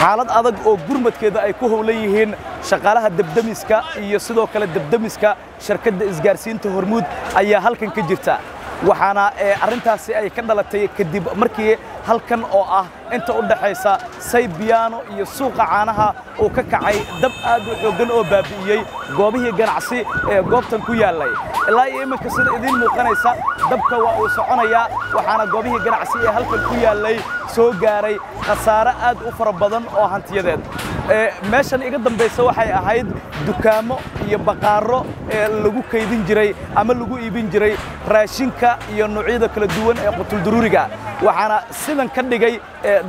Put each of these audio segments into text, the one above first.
xaalad adag oo gurmadkeeda ay ku howlan yihiin shaqaalaha debdemiska iyo sidoo kale debdemiska shirkadda isgaarsiinta hormuud ayaa halkan ka jirta waxaana arrintaasi ay ka dhalatay kadib markii halkan oo ah inta u dhaxaysa saybiyaano iyo suuqa caanaha uu ka kacay dab aad u xooggan oo baabi'iyey goobihii ganacsi ee goobtan ku yaallay. Ilaa iyo iminka sida idiin muuqanaysa dabka waa uu soconayaa waxaana goobihii ganacsi ee halkan ku yaallay soo gaaray khasaare aad u fara badan oo hantiyadeed meeshan iga dambaysa waxay ahayd dukaamo iyo baqaaro ee lagu kaydin jiray ama lagu iibin jiray raashinka iyo noocyada kala duwan ee qutulduruuriga waxaana sidan ka dhigay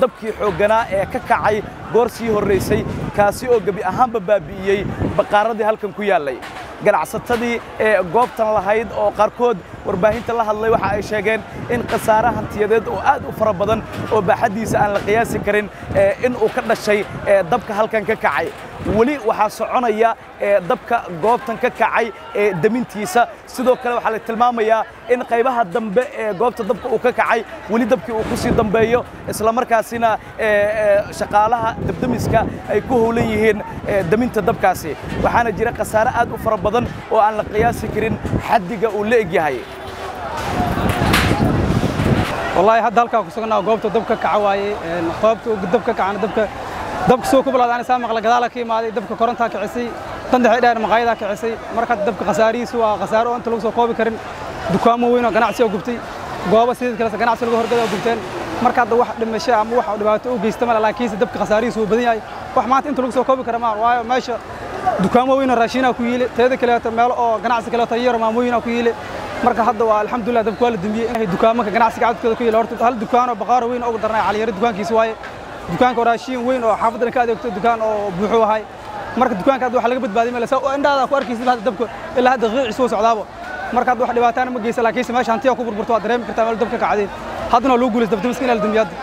dabkii xoogganaa ee ka kacay goor sii horraysay kaasi oo gebi ahaanba baabi'iyey baqaaradii halkan ku yaallay ganacsatadii ee goobtan lahayd oo qaarkood warbaahinta la hadlay waxa ay sheegeen in khasaare hantiyadeed oo aad u fara badan oo baaxaddiisa aan la qiyaasi karin in uu ka dhashay dabka halkan ka kacay weli waxaa soconaya dabka goobtan ka kacay ee demintiisa sidoo kale waxaa la tilmaamayaa in qaybaha dambe ee goobta dabka uu ka kacay weli dabkii uu ku sii dambeeyo islamarkaasina shaqaalaha debdemiska ay ku howlan yihiin deminta dabkaasi. Waxaana jira khasaare aad u fara badan oo aan la qiyaasi karin xaddiga uu la eg yahay. Wallaahi hadda halkaa ku suganaa goobta dabka kaca waaye goobta dabka kacana dabka dabka soo ku bilowda saa maqla gadaala ka imaaday dabka korontaa kicisay dandaxay dheer maqaayadaa kicisay marka dabka khasaarihiisu waa khasaare oo inta lagu soo koobi karin. Dukaamo weyn oo ganacsi oo gubtay. Goobo sidii kale ganacsi lagu horgada oo gubteen. Marka hadda wax dhimasho ama wax dhibaato u geysta male laakiinse dabka khasaarihiisu wuu badan yahay. Wax maanta inta lagu soo koobi kara maa waayo meesha dukaamo weyn oo raashinaa ku yiile teeda kaleeto meelo oo ganacsi kaleeto yaro maamooyinaa ku yiile marka hadda waa alxamdulillah dabka waa la dembiyey dukaamanka ganacsiga cadadkooda ku yiile horta hal dukaanoo baqaaro weyn oo ugu darnay caliyaro dukaankiisa waaye dukaanka raashin weyn oo xaafadana ka adeegto dukaan oo buuxuu ahay. Marka dukaanka hadda waxa laga badbaadiyay male saa indhaada ku arkaysa ilaa dabka ilaa hadda qiiciisa uu socdaabo. Marka hadda wax dhibaataana ma geysa laakiinse meesha hantiya ku burburto waa dareemi kartaa meel dabka kacday haddana waa lagu guulaysta dabdamiska inaa la dembiyo hadda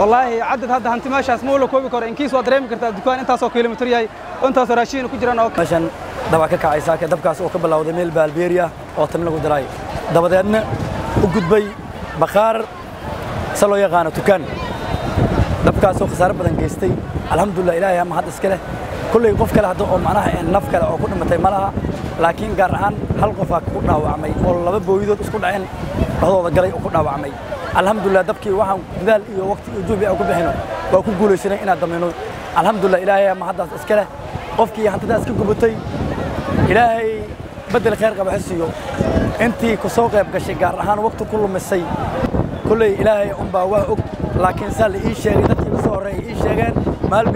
wallaahi cadad hadda hanti meeshaas ma la koobi karo. Inkiis waa dareemi kartaa dukaan intaasoo kilomitir yahay oo intaasoo raashin ku jiraan meeshan dabaa ka kacay saaka dabkaas oo ka bilowday meel baalbeeriya oo tam lagu diray dabadeedna u gudbay baqaar se loo yaqaano tukaan dabkaasoo khasaare badan geystay. Alxamdulilah ilaahay ama had iska leh. Kulley qof kale hadda oo macnaha naf kale oo ku dhimatay ma laha. Laakiin gaar ahaan hal qofaa ku dhaawacmay oo laba booyidood isku dhaceen dhexdooda galay oo ku dhaawacmay. Alxamdulilah dabkii waxaan dadaal iyo waqti iyo juhbi aan ku bixino. Waa ku guulaysanay inaan damayno alxamdulilah ilaahay ama iska leh. Qofkii hantidaas ka gubatay ilaahay beddel khayr qaba ha siiyo intii ku soo qayb gashay gaar ahaan waqti ku lumisay kulley ilaahay unbaa waa og laakiin saa la ii sheegay dadkii iga soo horreeyay ii sheegeen maal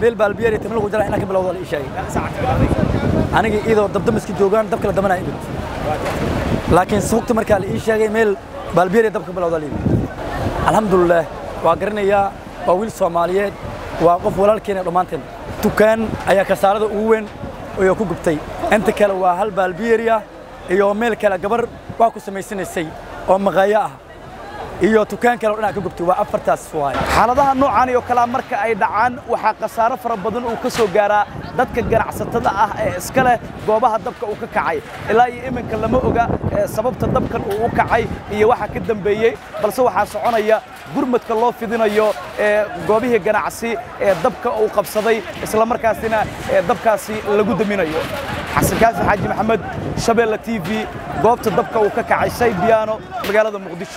beel baalbiyeeri timi lagu jira inaan ka bilowda la ii sheegay. Aniga iyadoo dabdamiska joogaan dabka la damanaya imid laakiin hugta markaa la ii sheegay meel baalbiyeeri dabka bilowda la yimid alxamdulilah waa garanayaa waa wiil soomaaliyeed waa qof walaalkeena dhammaanteen. Dukaan ayaa kasaarada ugu weyn oo ku gubtay. Inta kale waa hal baalbiyeeri ah iyo meel kale gabar wax ku samaysanaysay oo maqaayo ah iyo dukaan kale oo dhinac ka gubtay waa afartaas waaye xaaladaha noocan iyo kalaa marka ay dhacaan waxaa khasaaro fara badan uu ka soo gaaraa dadka ganacsatada ah ee iska leh goobaha dabka uu ka kacay. Ilaa iyo iminka lama oga sababta dabkan uu u kacay iyo waxa ka dambeeyey balse waxaa soconaya gurmadka loo fidinayo goobihii ganacsi ee dabka uu qabsaday islamarkaasina dabkaasi lagu daminayo. Xasan kaasi xaaji maxamed shabeelle t v goobta dabka uu ka kacay saybiyaano magaalada muqdisho